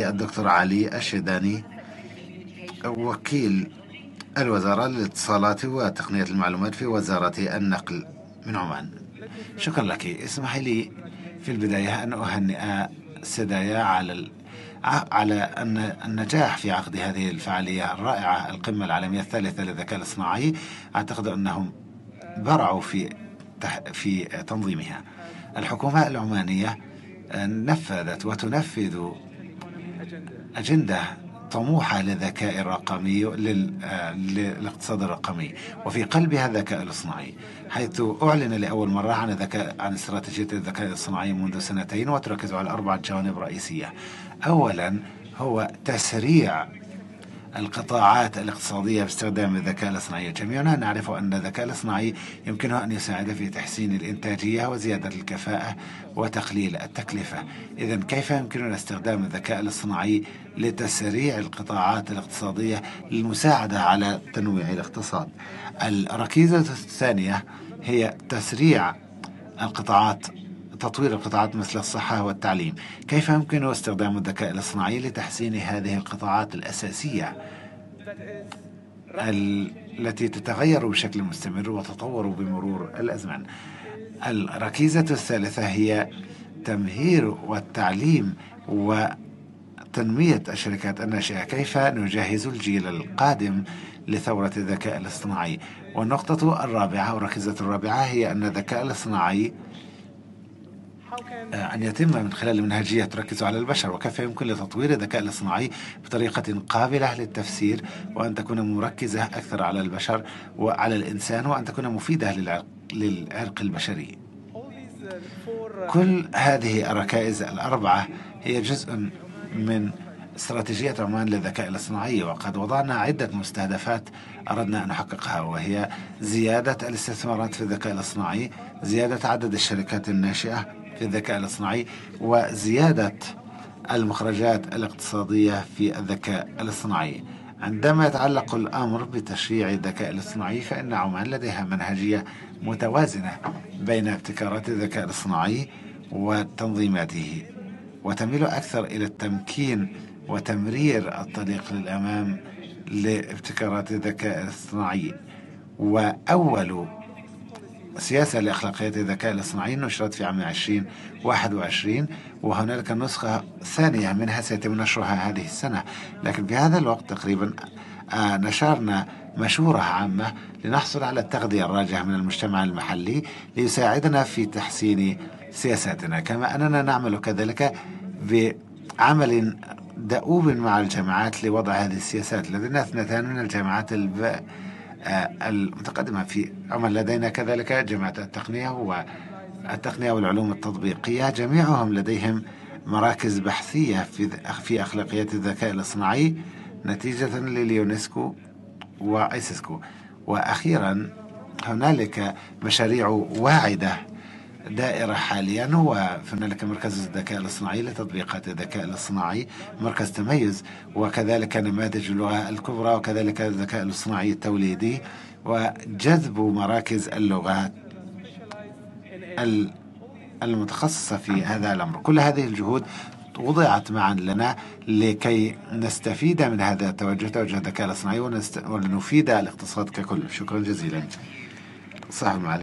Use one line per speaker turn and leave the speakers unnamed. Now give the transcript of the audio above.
الدكتور علي الشيداني وكيل الوزارة للاتصالات وتقنية المعلومات في وزارة النقل من عمان. شكرا لك. اسمح لي في البداية أن أهنئ سدايا على على النجاح في عقد هذه الفعالية الرائعة القمة العالمية الثالثة للذكاء الاصطناعي. أعتقد أنهم برعوا في في تنظيمها. الحكومة العمانية نفذت وتنفذ أجندة طموحة للذكاء الرقمي للاقتصاد الرقمي وفي قلبها الذكاء الاصطناعي حيث أعلن لأول مرة عن الذكاء عن استراتيجية الذكاء الاصطناعي منذ سنتين وتركز على أربعة جوانب رئيسية. أولا هو تسريع القطاعات الاقتصادية باستخدام الذكاء الاصطناعي جميعنا نعرف أن الذكاء الاصطناعي يمكنه أن يساعد في تحسين الإنتاجية وزيادة الكفاءة وتقليل التكلفة. إذا كيف يمكننا استخدام الذكاء الاصطناعي لتسريع القطاعات الاقتصادية للمساعدة على تنويع الاقتصاد؟ الركيزة الثانية هي تسريع القطاعات تطوير القطاعات مثل الصحة والتعليم. كيف يمكن استخدام الذكاء الاصطناعي لتحسين هذه القطاعات الأساسية التي تتغير بشكل مستمر وتطور بمرور الأزمان؟ الركيزة الثالثة هي تمهير والتعليم وتنمية الشركات الناشئة. كيف نجهز الجيل القادم لثورة الذكاء الاصطناعي؟ والنقطة الرابعة والركيزة الرابعة هي أن الذكاء الاصطناعي أن يتم من خلال منهجية تركز على البشر وكيف يمكن لتطوير الذكاء الاصطناعي بطريقة قابلة للتفسير وأن تكون مركزة أكثر على البشر وعلى الإنسان وأن تكون مفيدة للعرق, للعرق البشري. كل هذه الركائز الأربعة هي جزء من استراتيجية عمان للذكاء الاصطناعي وقد وضعنا عدة مستهدفات أردنا أن نحققها وهي زيادة الاستثمارات في الذكاء الاصطناعي زيادة عدد الشركات الناشئة في الذكاء الاصطناعي وزيادة المخرجات الاقتصادية في الذكاء الاصطناعي. عندما يتعلق الأمر بتشريع الذكاء الاصطناعي فإن عمان لديها منهجية متوازنة بين ابتكارات الذكاء الاصطناعي وتنظيماته وتميل أكثر إلى التمكين وتمرير الطريق للأمام لابتكارات الذكاء الاصطناعي. وأول سياسة لأخلاقية الذكاء الاصطناعي نشرت في عام 2021 وهنالك نسخة ثانية منها سيتم نشرها هذه السنة. لكن في هذا الوقت تقريبا نشرنا مشورة عامة لنحصل على التغذية الراجعة من المجتمع المحلي ليساعدنا في تحسين سياساتنا. كما أننا نعمل كذلك بعمل دؤوب مع الجامعات لوضع هذه السياسات لدينا اثنتان من الجامعات الب... المتقدمة في عمل لدينا كذلك جامعة التقنية والتقنية والعلوم التطبيقية. جميعهم لديهم مراكز بحثية في في أخلاقيات الذكاء الاصطناعي نتيجة لليونسكو وأيسسكو وأخيرا هنالك مشاريع واعدة دائرة حاليا وهنالك مركز الذكاء الاصطناعي لتطبيقات الذكاء الاصطناعي مركز تميز وكذلك نماذج اللغة الكبرى وكذلك الذكاء الاصطناعي التوليدي وجذب مراكز اللغات المتخصصة في هذا الأمر. كل هذه الجهود وضعت معا لنا لكي نستفيد من هذا التوجه توجه الذكاء الاصطناعي ونفيد الاقتصاد ككل. شكرا جزيلا. المعالي